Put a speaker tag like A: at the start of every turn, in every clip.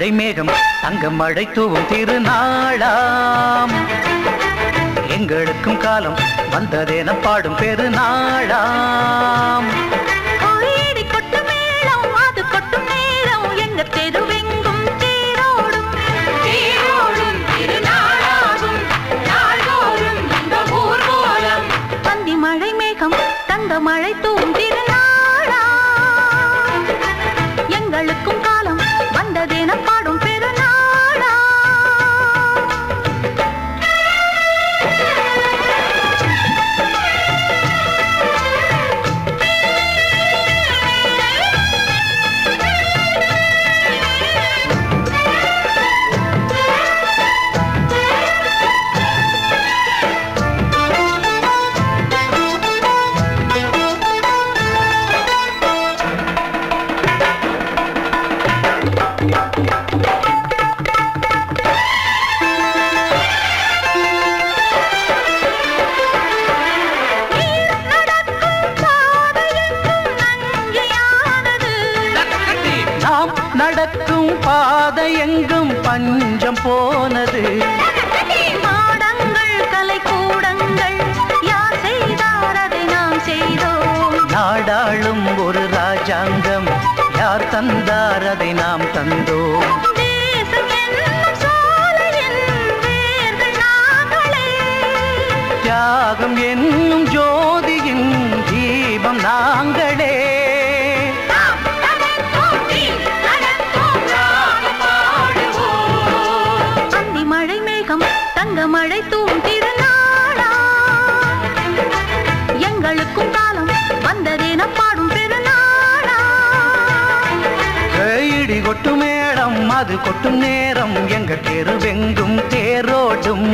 A: மழை மேகம் தங்க மழை தூவும் திருநாளாம். எங்களுக்கும் காலம் வந்ததென பாடும் பெருநாளாம்.
B: கோயிடி கொட்டு மேளம் அது கொட்டும் நேரம் எங்க
A: தெருவே பாதை எங்கும் பஞ்சம் போனது.
B: மாடங்கள் கலை கூடங்கள் யார் செய்தார் அதை நாம் செய்தோம்.
A: நாடாளும் ஒரு ராஜாங்கம் யார் தந்தார் அதை நாம் தந்தோம். தியாகம் என்னும் ஜோதியின் தீபம் நாங்களே. இடி மேடம் அது கொட்டும் நேரம். எங்க தெருவெங்கும் தேரோடும்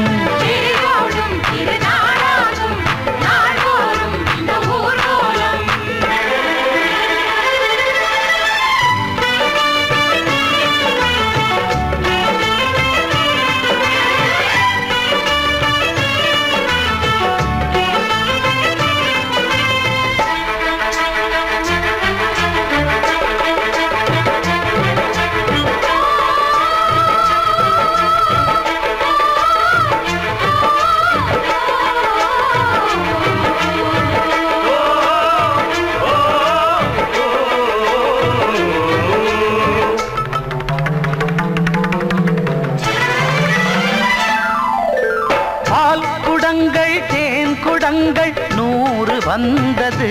A: வந்தது.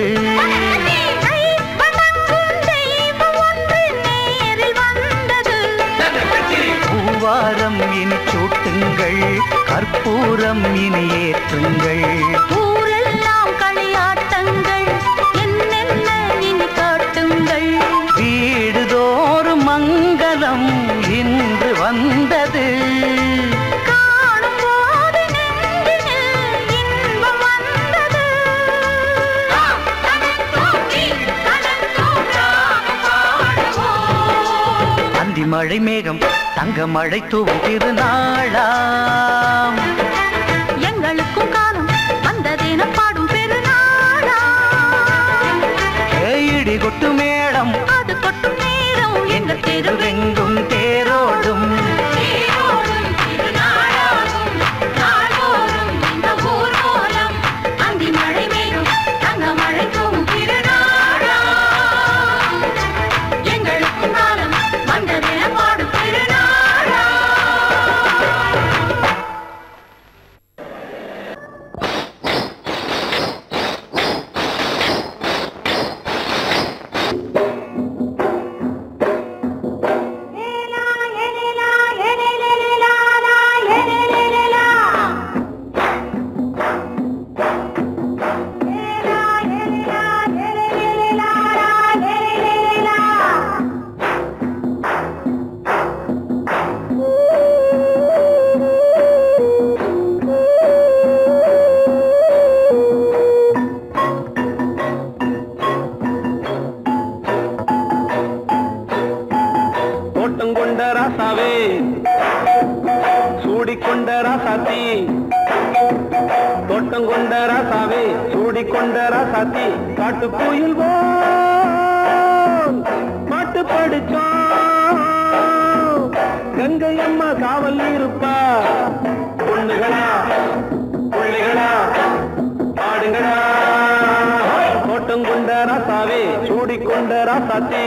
A: பூவாரம் இனி சூட்டுங்கள் கற்பூரம் இனி ஏற்றுங்கள்.
B: ஊரெல்லாம் களியாட்டங்கள் என்னென்ன இனி காட்டுங்கள்?
A: வீடுதோறும் மங்களம் இன்று வந்தது. மழை மேகம் தங்க மழை தூவும் திருநாளாம்.
C: சூடிக்கொண்ட ராசாத்தி.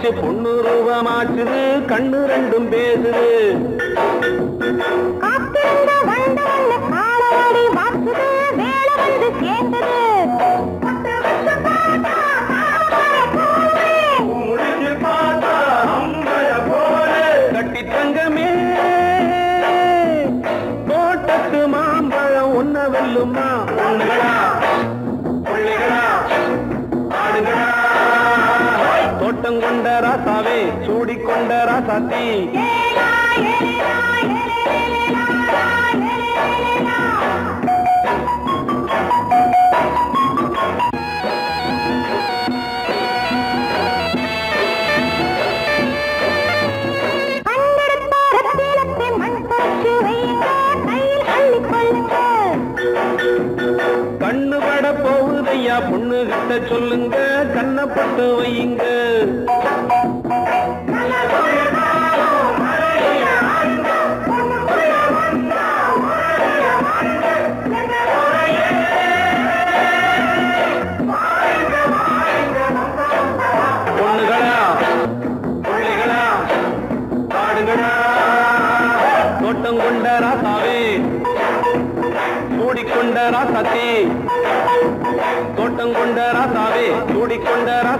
C: வச்சு பொண்ணுருவமாட்டுது கண்ணு ரெண்டும் பேசுது. ராதி கண்ணுபட போகுதையா பொண்ணு கிட்ட சொல்லுங்க கண்ணப்பட்டு வையுங்க.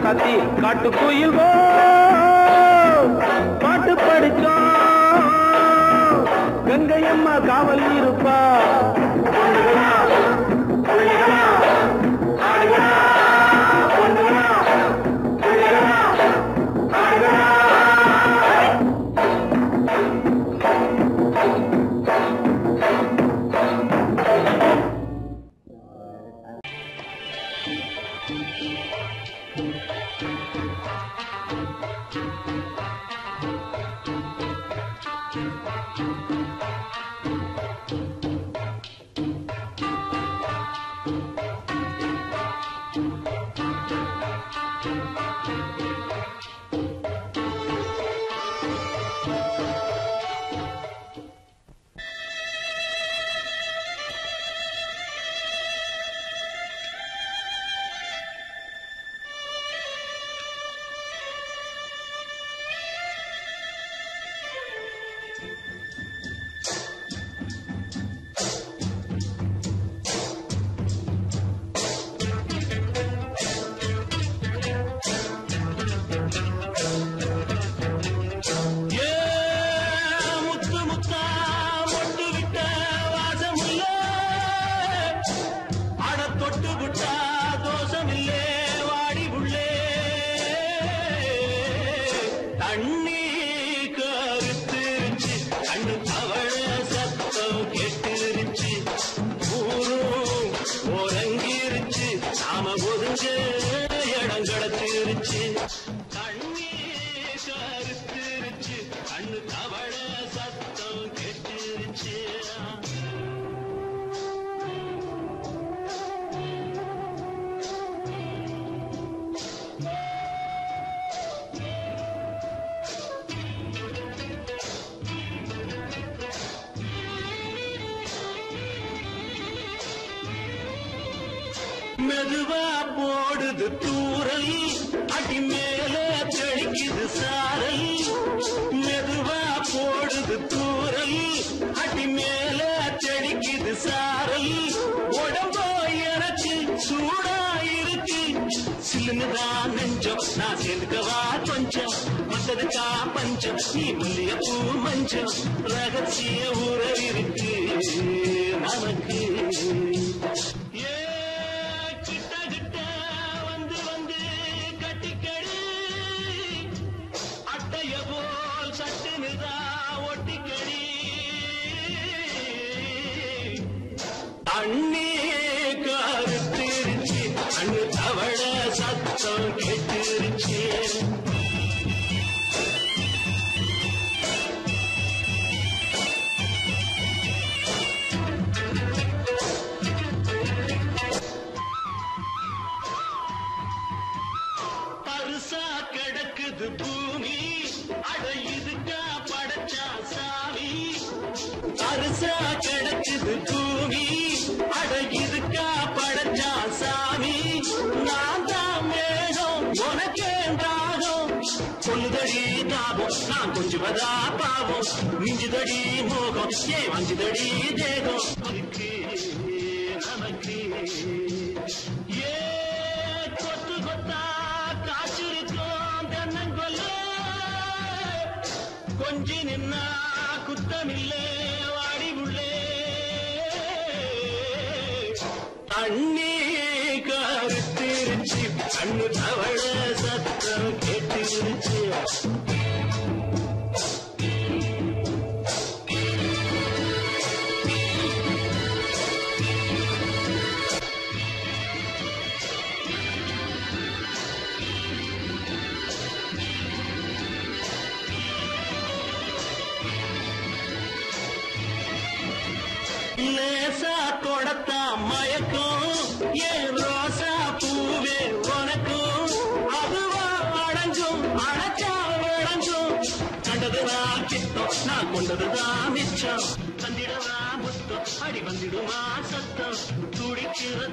C: கத்தி காட்டு குயில் பாட்டு படிச்சோம் கங்கையம்மா காவல் இருப்பா.
D: நடக்குது பூமி. அடையுதுக்கா படைச்சா சாமி. அரசா கிடக்குது பூமி. அடையுதுக்கா படைச்சா சாமி. நான் தான் வேணும் உனக்கே தாகம். சொல்லுதடி தாபம் நான் கொஞ்சுவதா பாவம். மிஞ்சுதடி மோகம் ஏ வஞ்சுதடி தேகம்? மண்ணே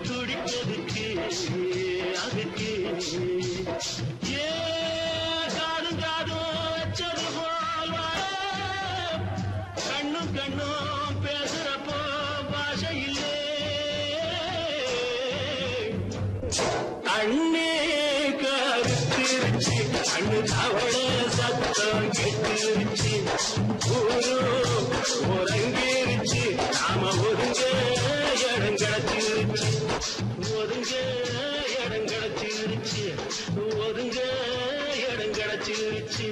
D: துடிக்கிறது கே அகே ஒதுங்க இடம் கிடச்சிருச்சு ஒதுங்க இடம் கிடச்சிருச்சு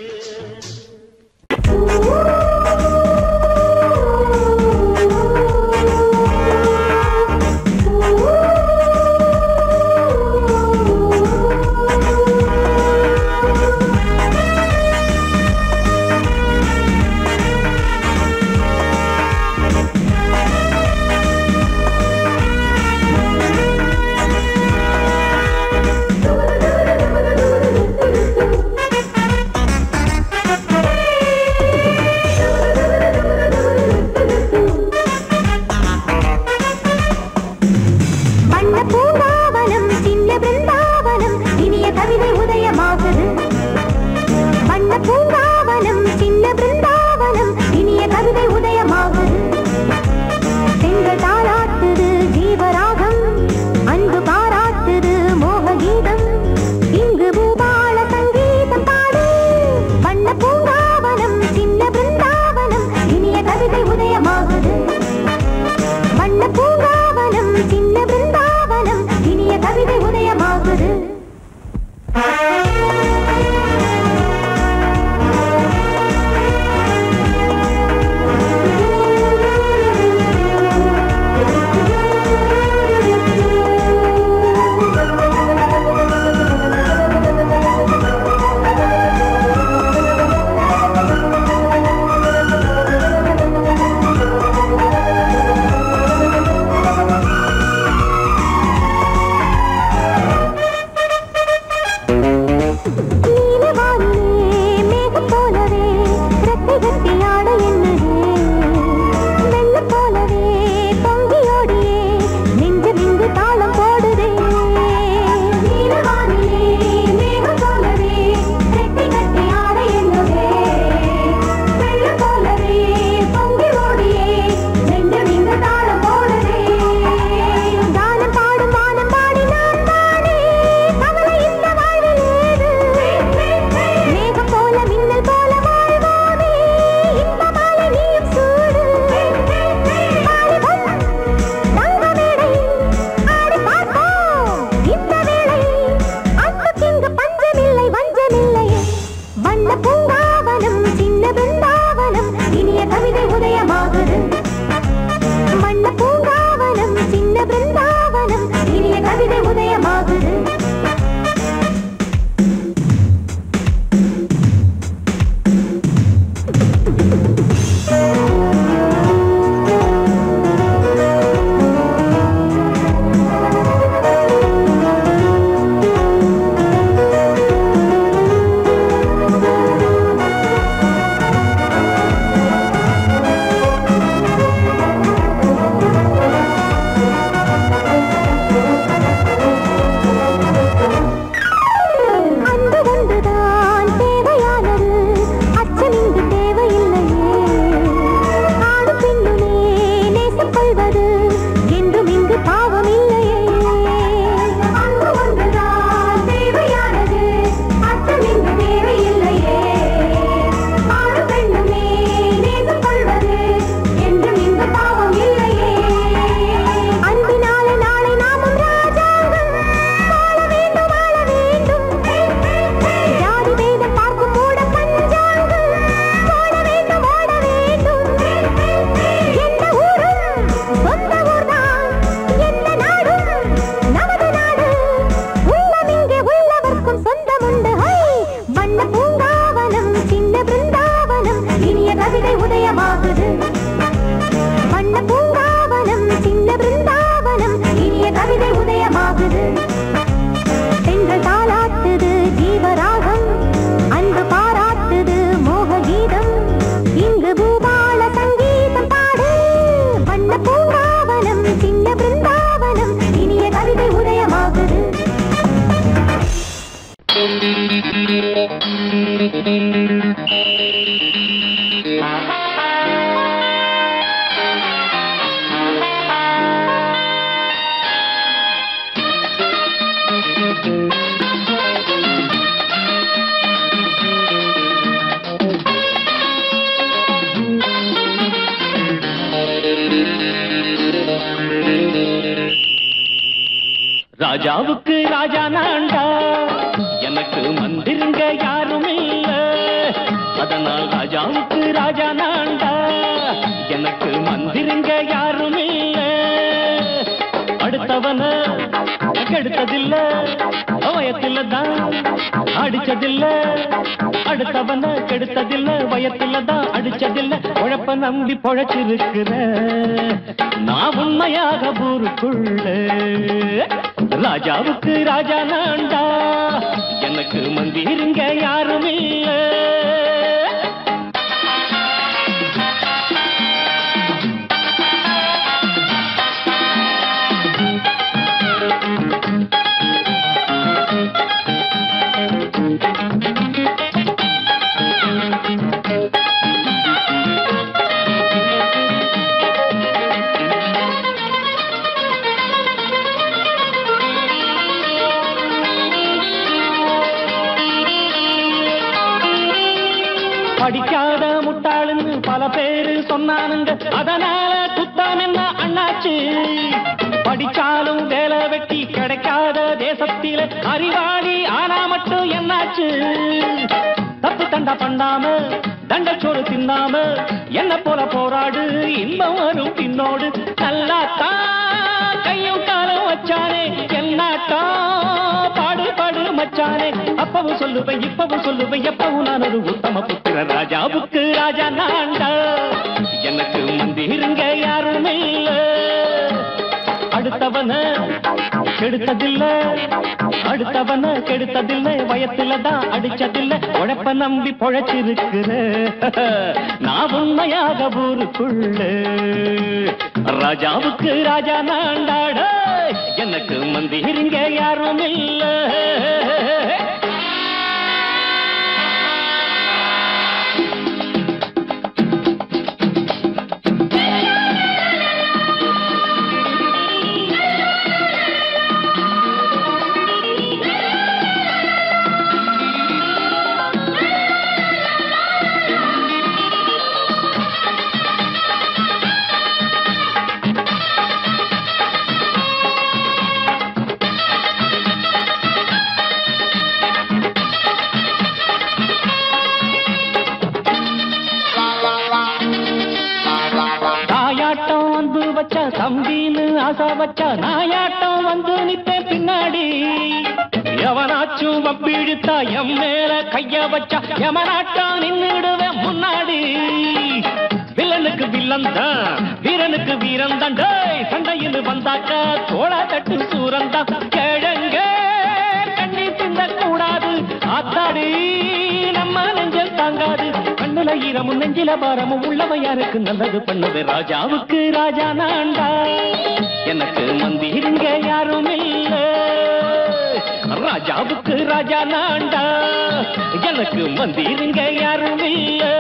E: நம்பி பொழைச்சிருக்கிற நான் உண்மையாக ஊருக்குள்ள. ராஜாவுக்கு ராஜா நான்டா. எனக்கு மந்திருங்க யாரும் இல்ல சொன்னானுங்க. அதனால குத்தான் என்ன அண்ணாச்சு? படிச்சாலும் வேலை வெட்டி கிடைக்காத தேசத்தில அறிவாளி ஆனா மட்டும் என்னாச்சு? தப்பு தண்டா பண்ணாம தண்டச்சோறு தின்னாம என்ன போல போராடு இன்பம் வரும் பின்னோடு. நல்லாத்தான் கையும் காலம் வச்சானே என்னாட்டா பாடு பாடு மச்சானே. அப்பவும் சொல்லுவேன் இப்பவும் சொல்லுவேன் எப்பவும் நான் ஒரு உத்தம புத்திர ராஜாவுக்கு ராஜா நான்டா. எனக்கு மந்திருங்க யாரும் இல்ல. அடுத்தவன கெடுத்ததில்ல. அடுத்தவன கெடுத்ததில்ல. வயத்துல தான் அடிச்சதில்ல. உழைப்ப நம்பி பொழைச்சிருக்கிற. நான் உண்மையாக ஊருக்குள்ள. ராஜாவுக்கு ராஜா நாண்டாட. எனக்கு மந்திருங்க யாரும் இல்லை. ஆசா வச்சா நாயாட்டம் வந்து நித்தேன் பின்னாடி. எவனாச்சும் வப்பிழுத்தா எம் மேல கைய வச்சா எமனாட்டம் நின்னுடுவேன் முன்னாடி. வில்லனுக்கு வில்லன் தான் வீரனுக்கு வீரன் தான். சண்டையில் வந்தாக்கா உள்ள ஈரமும் நெஞ்சில பாரமும் உள்ளவ யாருக்கு நல்லது பண்ணுது ராஜாவுக்கு ராஜா நாண்டா எனக்கு மந்திருங்க யாரும் இல்ல. ராஜாவுக்கு ராஜா நாண்டா எனக்கு மந்திருங்க யாரும் இல்லை.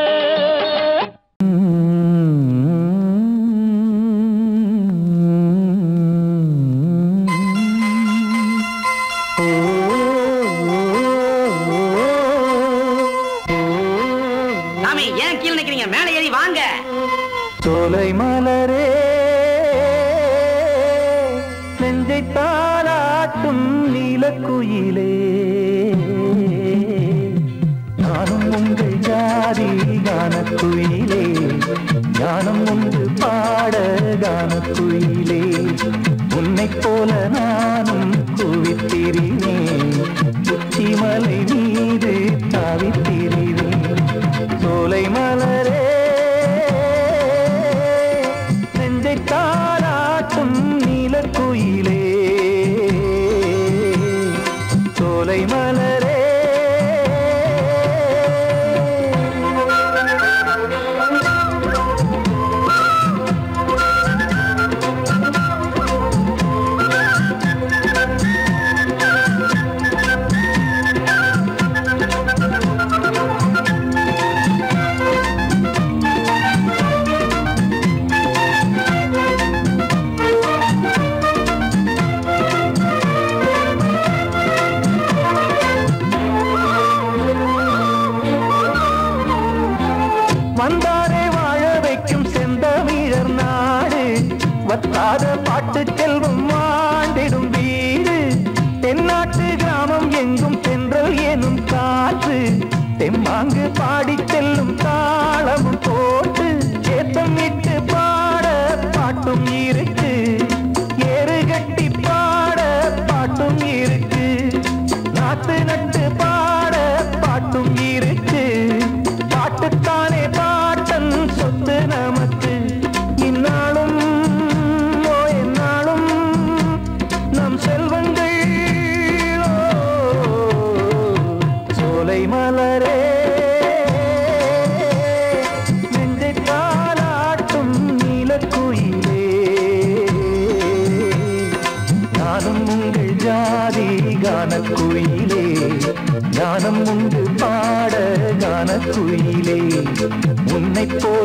F: மத்தாத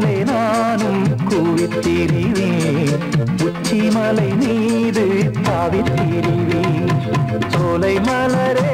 F: போலே நானும் கூவித்திரிவேன். உச்சிமலை மீது தாவித்திரிவேன் சோலை மலரே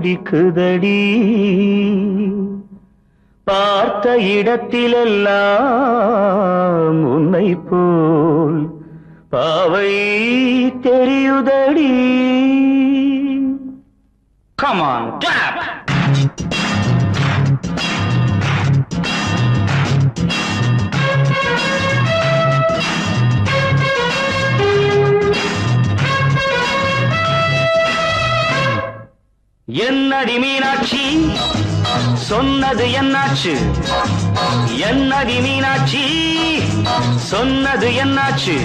G: துடிக்குதடி பார்த்த இடத்திலெல்லாம் உன்னை போல் பாவை தெரியுதடி. கமான் டேப் என்னடி மீனாட்சி? சொன்னது என்னாச்சு? என்னடி மீனாட்சி? சொன்னது என்னாச்சு?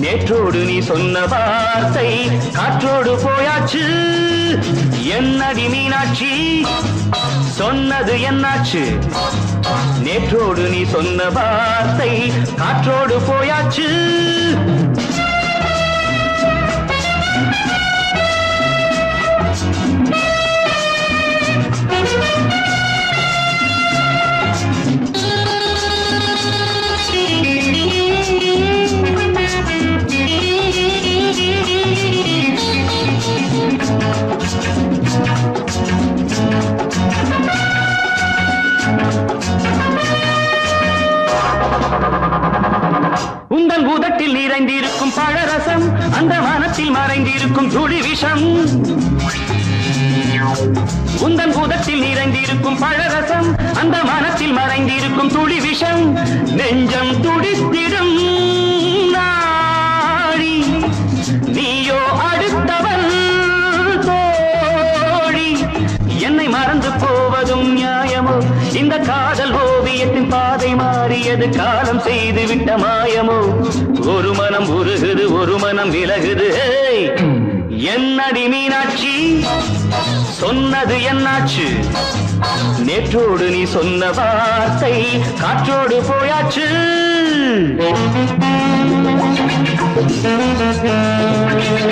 G: நேற்றோடு நீ சொன்ன வார்த்தை காற்றோடு போயாச்சு. என்னடி மீனாட்சி? சொன்னது என்னாச்சு? நேற்றோடு நீ சொன்ன வார்த்தை காற்றோடு போயாச்சு. உந்தன் நிறைந்திருக்கும் பழரசம் அந்த மனத்தில் மறைந்திருக்கும் துளி விஷம். உந்தன் பூதத்தில் நிறைந்திருக்கும் பழரசம் அந்த மனத்தில் மறைந்திருக்கும் துளி விஷம். நெஞ்சம் துடித்திடும். பாதை மாறியது காலம் செய்து விட்ட மாயமோ? ஒரு மனம் உருகுது ஒரு மனம் விலகுது. என்னடி மீனாட்சி சொன்னது என்னாச்சு? நேற்றோடு நீ சொன்ன வார்த்தை காற்றோடு போயாச்சு. அன்பில்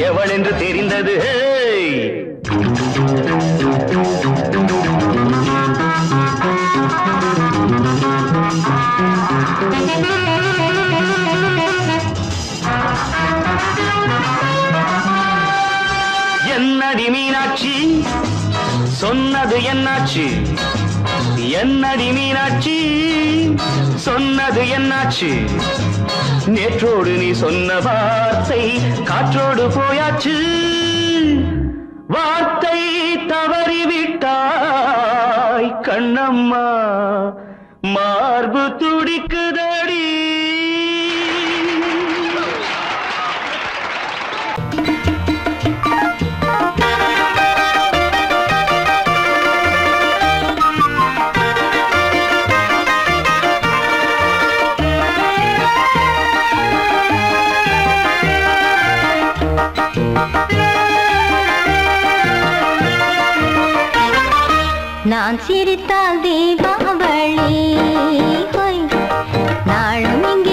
G: எவள் என்று தெரிந்தது? என்னடி மீனாட்சி? சொன்னது என்னாச்சு? என்னடி மீனாட்சி? சொன்னது என்னாச்சு? நேற்றோடு நீ சொன்ன வார்த்தை காற்றோடு போயாச்சு.
H: சிரித்தால் தீபாவளி ஹொய். நாளும் நந்தவனம்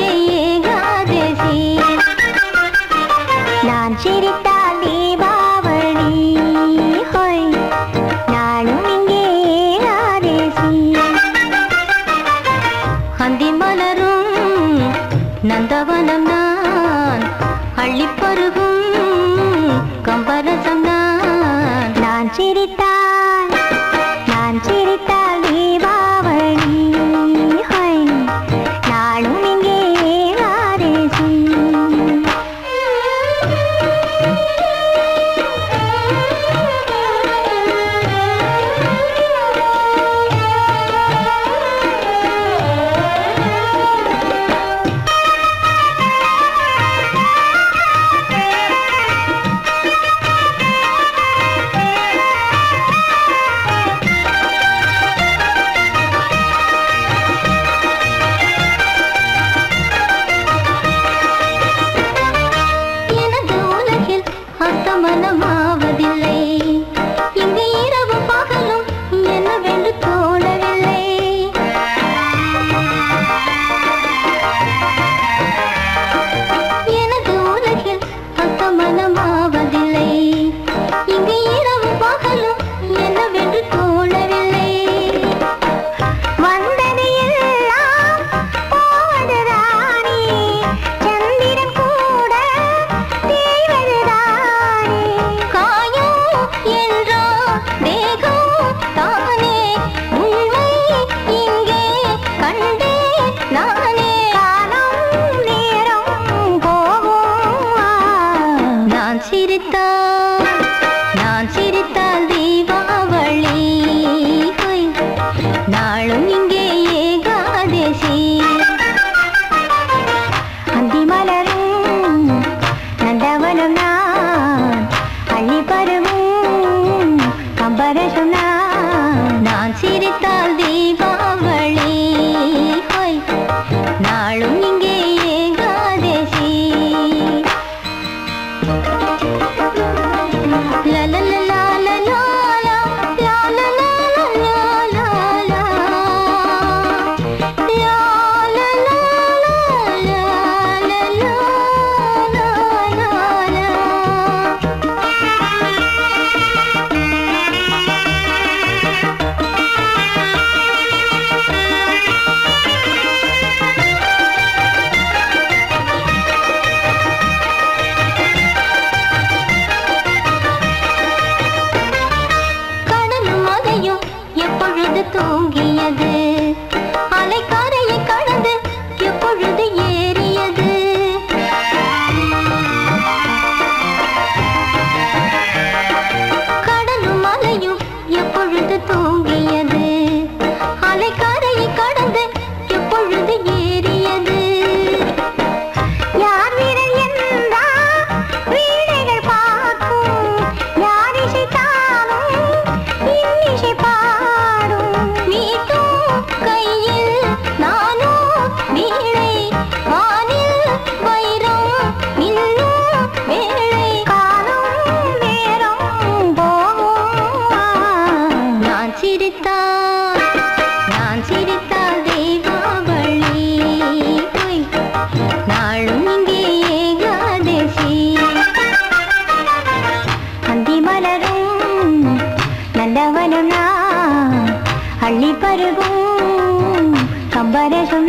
H: மலரும். நந்தவனம் நான். அள்ளி பருகும். கம்பரசம்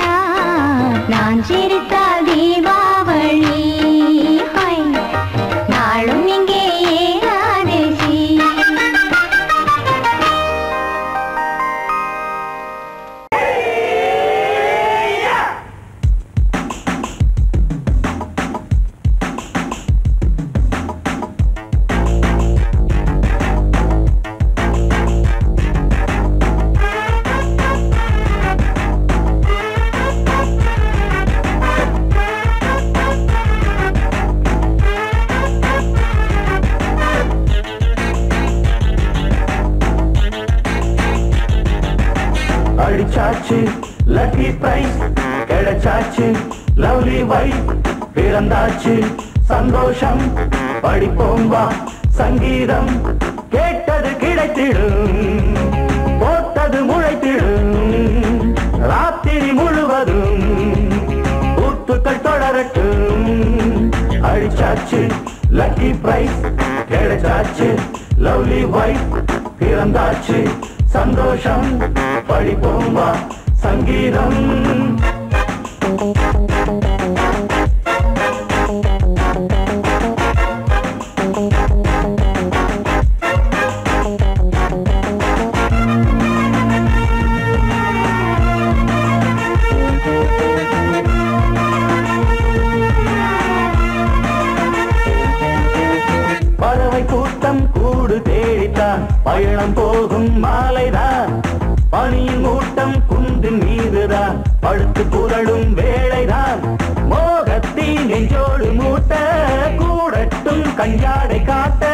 I: கூடட்டும் கஞ்சாடை காட்ட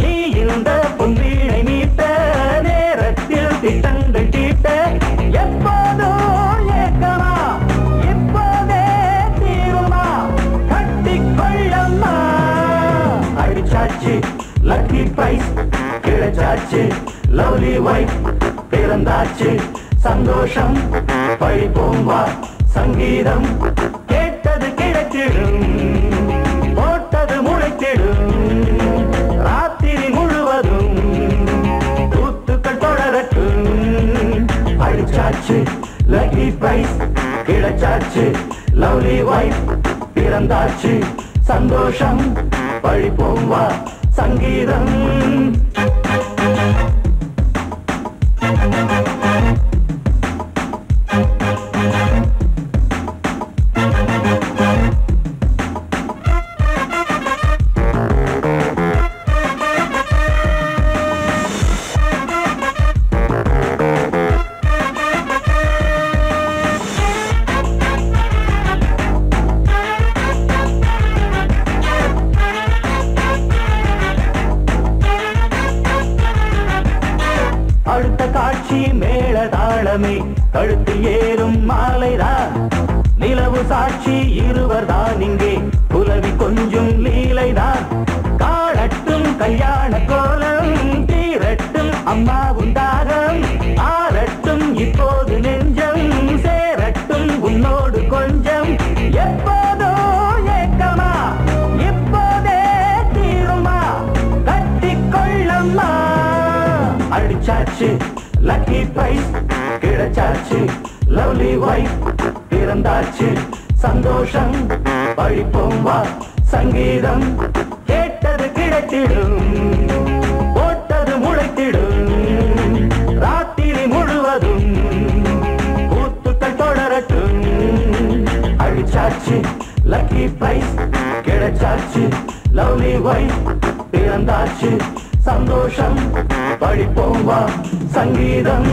I: நீ இந்த பொன்வீணை மீட்ட நேரத்தில் திட்டங்கள் தீட்ட எப்போதோ ஏக்கமா இப்போதே தீருமா கட்டிக்கொள்ளம்மா. அடிச்சாச்சு லக்கி பிரைஸ் கிடைச்சாச்சு லவ்லி வைஃப் பிறந்தாச்சு சந்தோஷம் படிப்போம் வா சங்கீதம். கிடைச்சாச்சு லக்கி பிரைஸ் கிடைச்சாச்சு. லவ்லி வைஃப் பிறந்தாச்சு. சந்தோஷம் பழிப்போம் வா. சங்கீதம் கேட்போம் வா சங்கீதம் கேட்டது கிடைத்திடும் போட்டது முளைத்திடும். ராத்திரி முழுவதும் கூத்துக்கள் தொடரட்டும். அழிச்சாச்சு லக்கி பிரைஸ் கிடைச்சாச்சு. லவ்லி வைஃப் பிறந்தாச்சு. சந்தோஷம் படிப்போம் வா சங்கீதம்.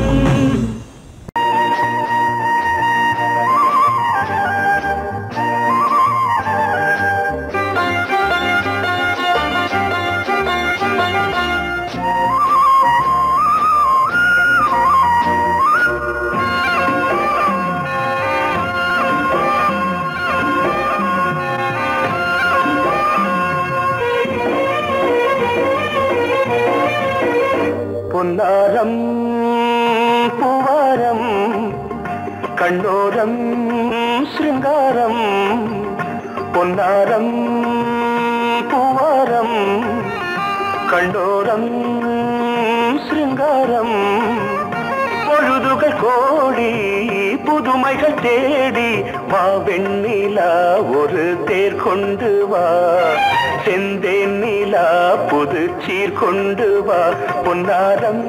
I: நீர் கொண்டு வா பொன்னாரம்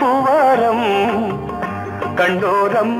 I: பூவாரம் கண்டோரம்.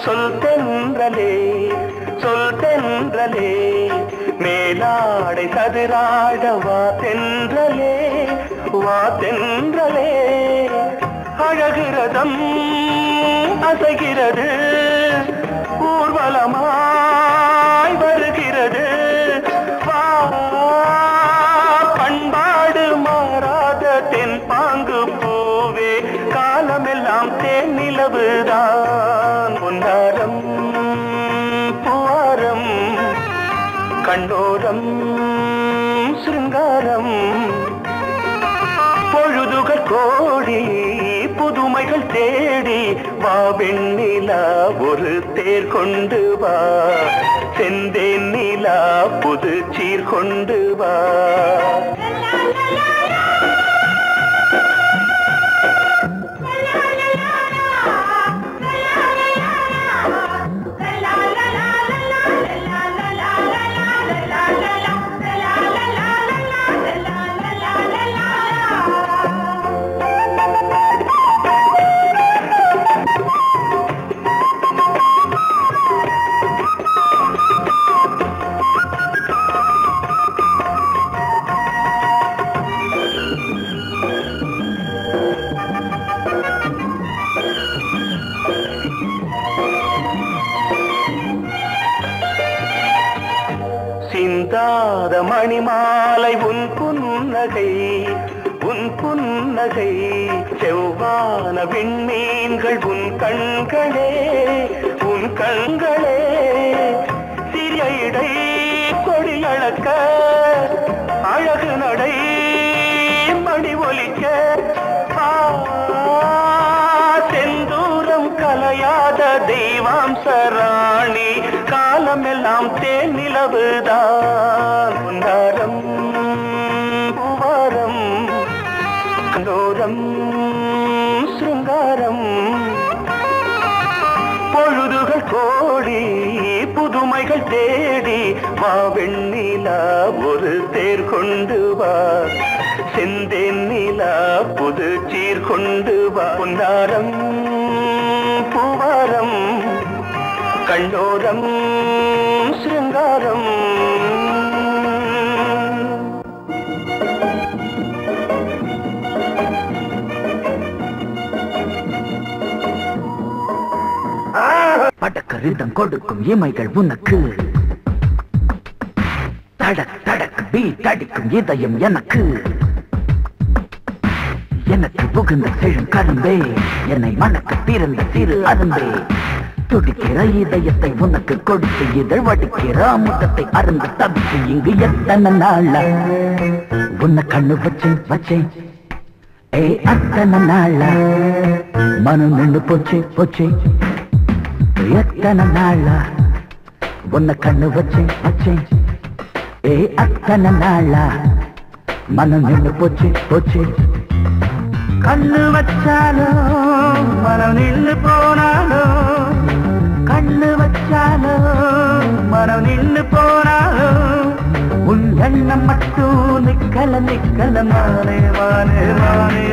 I: தாலாட்டு சொல் தென்றலே சொல் தென்றலே. மேலாடை சதுராட வா தென்றலே வா தென்றலே. அழகிறதம் அசைகிறது ஊர்வலமா வா
F: வெண்ணிலா ஒரு தேர் கொண்டு வா. செந்தேன் நிலா புது சீர் கொண்டு வா. புன்னகை செவ்வான விண்மீன்கள் உன் கண்களே உன் கண்களே. சிறிய இடை கொடியளக்க அழகு நடை மணி ஒலிக்க. செந்தூரம் கலையாத தெய்வாம் சராணி காலமெல்லாம் தேன் நிலவுதான். கண்டோரம் சிருங்காரம் பொழுதுகள் கோடி புதுமைகள் தேடி வா வெண்ணிலா ஒரு தேர் கொண்டு வா. செந்தேன் நிலா புது சீர் கொண்டு வா. பொன்னாரம் பூவாரம் கண்டோரம் சிருங்காரம்.
J: படக்கரிதம் கொடுக்கும் இமைகள் உனக்கு. தடக் தடக் பீட் அடிக்கும் இதயம் எனக்கு. எனக்கு புகுந்த செழும் கரும்பே என்னை மணக்க பிறந்த சிறு அரும்பே. துடிக்கிற இதயத்தை உனக்கு கொடுத்து இதழ் வடிக்கிற அமுதத்தை அருந்து தவித்து இங்கு எத்தனை நாளா? உன்னை கண்ணு வச்சேன் வச்சேன் ஏ அத்தனை நாளா? மனம் நின்று போச்சு போச்சு. எத்தனை நாளா? உன்னை கண்ணு வச்சேன் வச்சேன். ஏ அத்தனை நாளா? மனம் நின்று போச்சு போச்சு. கண்ணு வச்சாலும் மனம் நின்று போனாலும். கண்ணு வச்சாலும் மனம் நின்று போனாலும். உன் எண்ணம் மட்டும் நிக்கல நிக்கல மானே மானே மானே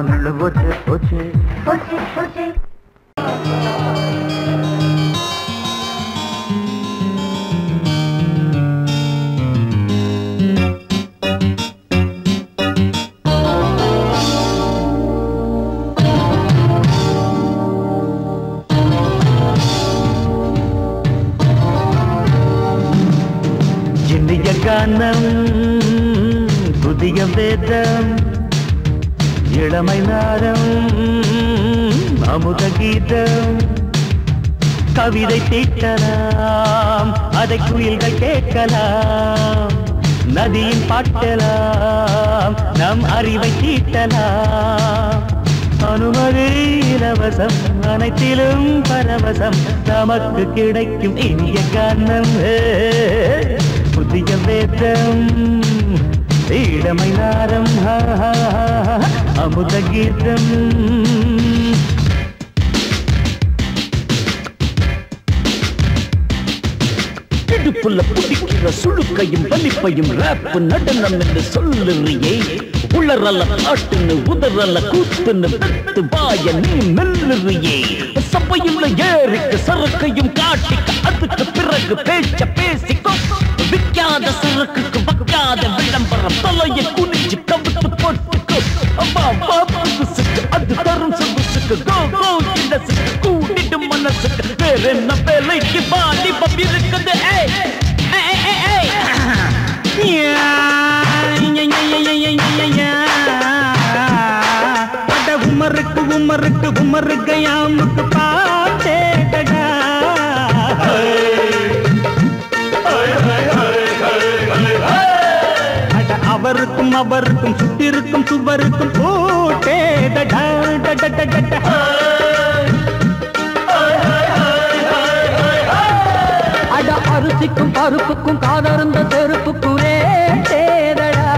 H: உன்னை கண்ணு
J: வச்சேன் வச்சேன்
H: பச்சே பச்சே
K: கீதம். கவிதை தீட்டலாம். அதை குயில்கள் கேட்கலாம். நதியின் பாட்டலாம். நம் அறிவை தீட்டலாம். அனுமதி இலவசம். அனைத்திலும் பரவசம். நமக்கு கிடைக்கும் இனிய காரணம் புதிய வேதம். இளமை நாரம். அமுத கீதம். இடுப்புல பிடிக்கிற சுழுக்கையும் வலிப்பையும் ரேப் நடனம் என்று சொல்லுறியே. உளறல பாட்டுன்னு உதறல கூத்துன்னு வெத்து வாய நீ மெல்லுறியே. சபையுள்ள ஏறிக்கு சரக்கையும் காட்டிக்க அதுக்கு பிறகு பேச்ச பேசிக்கோ. விற்காத சரக்குக்கு வைக்காத விளம்பரம் தலைய குனிஞ்சு கவித்து போட்டுக்கோ. அம்மா பாப்புக்கு அது தரும் சொகுசுக்கு கோ கோ இந்த சுக்கு கூட்டிட்டு மனசுக்கு வேற என்ன வேலைக்கு வாலிபம் இருக்குது ஏய் ஏய், ஏய், ஏய், ஏய். யா, யா, யா, யா, யா, யா, யா, யா. அட உமருக்கு உமருக்கு உமருக்கு யாமுக்கு பாட்டேடா அட அவருக்கும் அவருக்கும் சுட்டிருக்கும் சுவருக்கும் போட்டேடா
L: அட அரிசிக்கும் பருப்புக்கும் காதருந்த செருப்புக்கும் ரேடா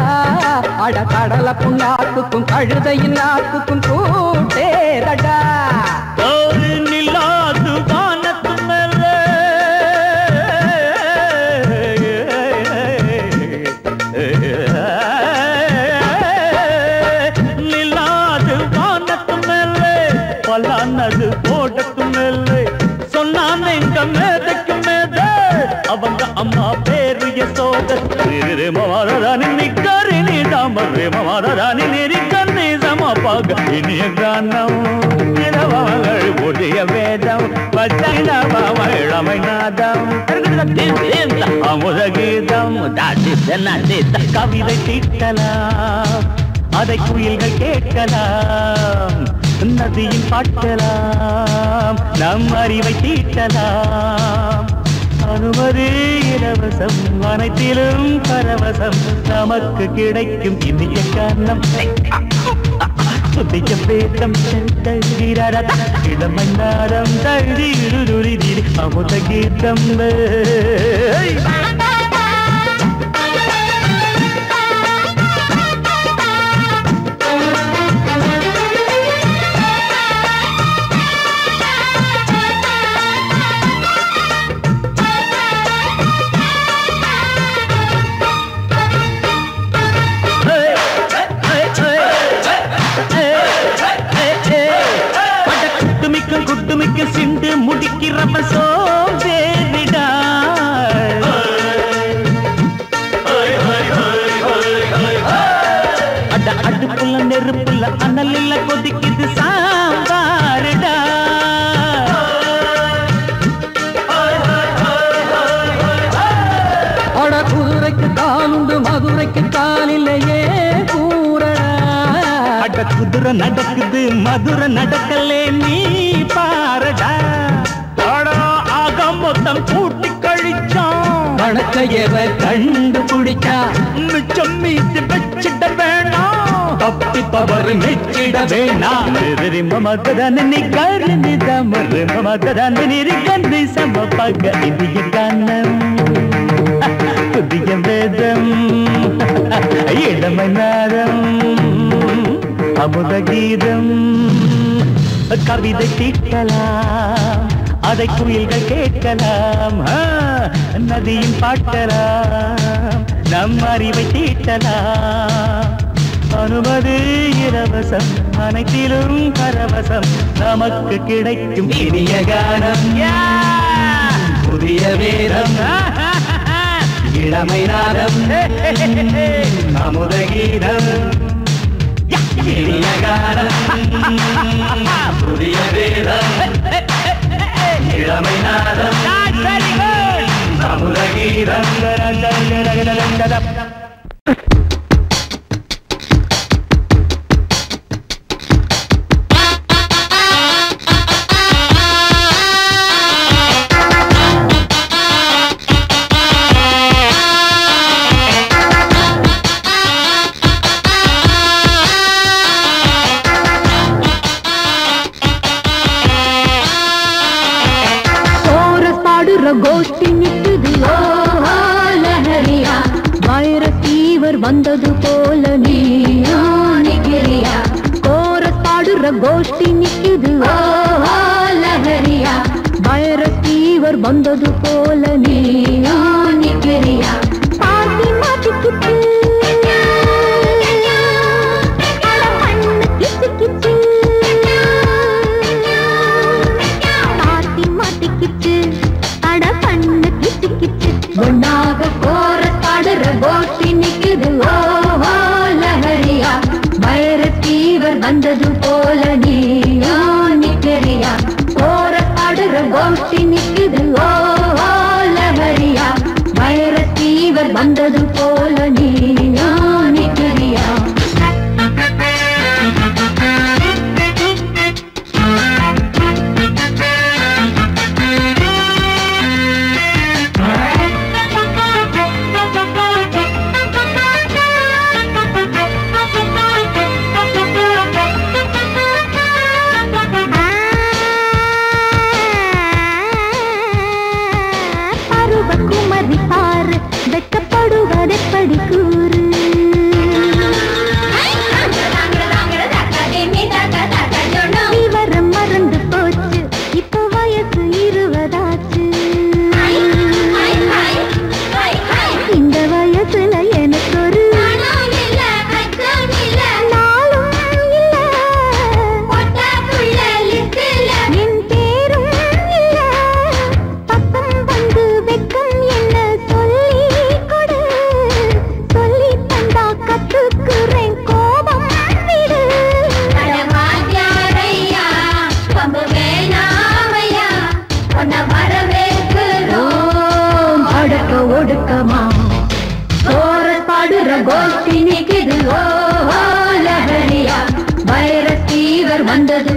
L: அட கடல புண்ணாக்குக்கும் கழுதையின் நாக்குக்கும் கூட்டேதடா.
K: ரே மவாராணி நிக்காரி நீ தாம ரே மவாராணி நெறி கண்ணி வேதம் பச்சைழமை அமுத கீதம் கவிதை தீட்டலாம் அதை குயில்கள் கேட்கலாம் நதியில் பாட்டலாம் நம் அறிவை தீட்டலாம் அனுமதி இலவசம். அனைத்திலும் பரவசம். நமக்கு கிடைக்கும் இனிய காரணம். புதிய வேதம் இளமன்னாரம் தழுதிருதி அமுத கீதம் சிண்டு முடிக்கிறப்ப சோம்பேறிடா அட அடுப்புல நெருப்புல அனலில் கொதிக்குது சாம்பாருடா.
L: அட குதிரைக்கு காலுண்டு மதுரைக்கு காலில்லையே கூறடா
K: அட குதிரை நடக்குது மதுரை நடக்கலே நீ. மொத்தம் கூட்டி கழிச்சோம்
L: வணக்க எவ கண்டுபிடிச்சா?
K: மிச்சம் மீது வச்சிட வேணாம்
L: தப்பி தவறு மெச்சிட வேணாம்
K: மமதன நீ கருணி தமரு நீரி கந்தி சம பக இந்திய கானம் புதிய வேதம். இளமை நாதம் அமுத கீதம். கவிதை தீட்டலாம் அதை குயில்கள் கேட்கலாம். நதியும் பாட்டலாம். நம் அறிவை தீட்டலாம்.
M: அனுமதி இலவசம் அனைத்திலும் பரவசம். நமக்கு கிடைக்கும் இனிய கானம். புதிய வேதம். இளமை நாதம். அமுத இனிய கானம். புதிய வேதம். இளமை நாதம் சமுத கீதம்
J: ಲೋನಿಯಾ ಕೋರಸ್ ಪಾಡುರ ಗೋಷ್ಠಿ ನಿಕ್ಕಿದು ಲಹರಿಯಾ ವೈರಸ್ ಫೀವರ್ ಬಂದದು ಪೋಲ ஆடுற கோஷ்டி நிக்குது ஓ லஹரியா. வைரஸ் ஃபீவர் வந்தது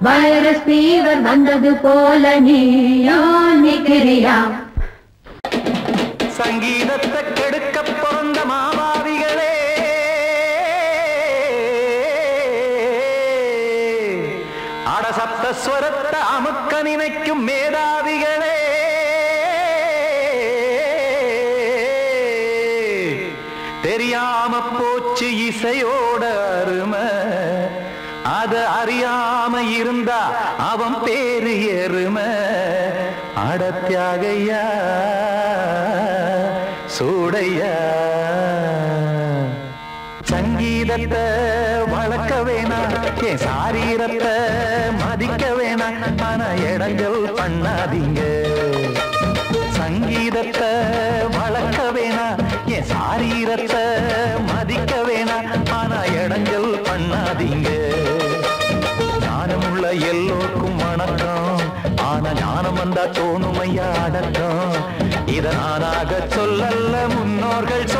J: வைரஸ் ஃபீவர் வந்தது போல நீயோ நிக்கிறியா
F: Arkayı çal.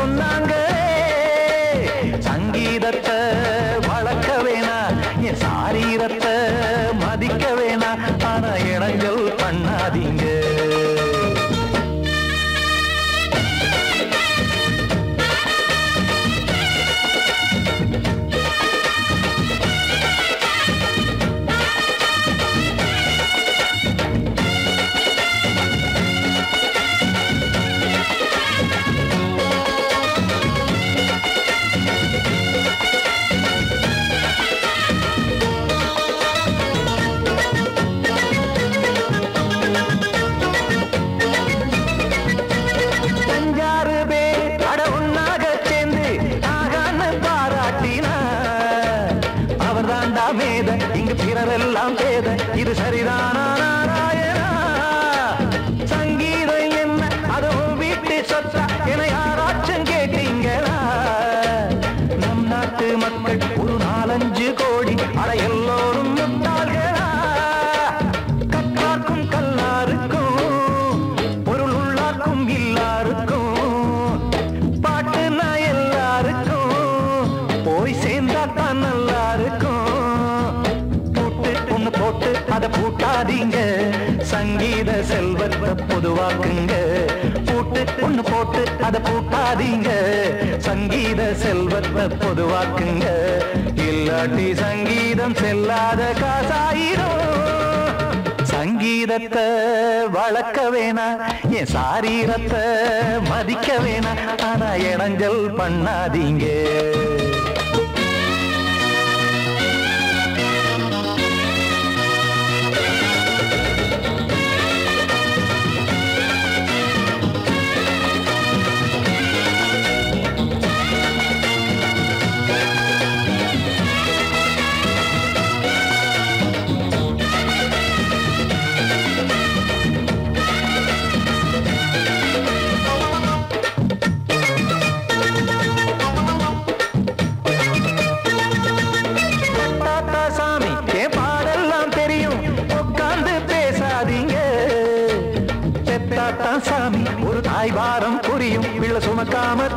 F: தாம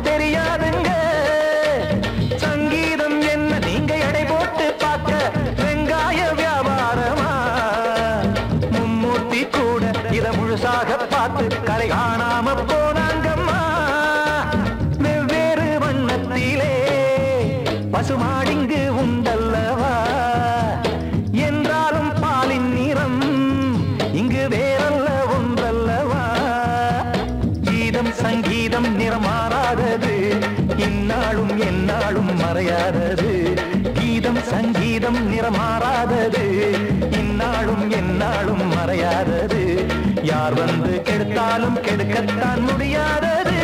F: கேட்கத்தான் முடியாதது.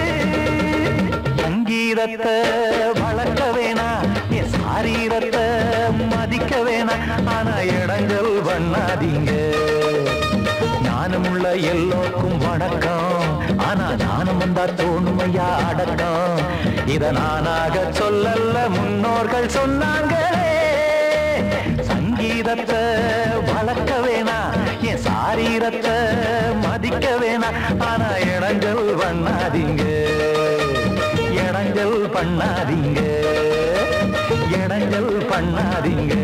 F: சங்கீதத்தை வளர்க்க வேணா என் சாரீரத்தை மதிக்க வேணா. ஆனா இடங்கள் பண்ணாதீங்க. ஞானமுள்ள எல்லோருக்கும் வணக்கம். ஆனா ஞானம் வந்தா தோணுமையா அடக்கம். இத நானாக சொல்லல முன்னோர்கள் சொன்னாங்களே. சங்கீதத்தை வளர்க்க வேணா சாரீரத்தை மதிக்க வேணாம் ஆனா இடங்கள் பண்ணாதீங்க. இடங்கள் பண்ணாதீங்க. இடங்கள் பண்ணாதீங்க.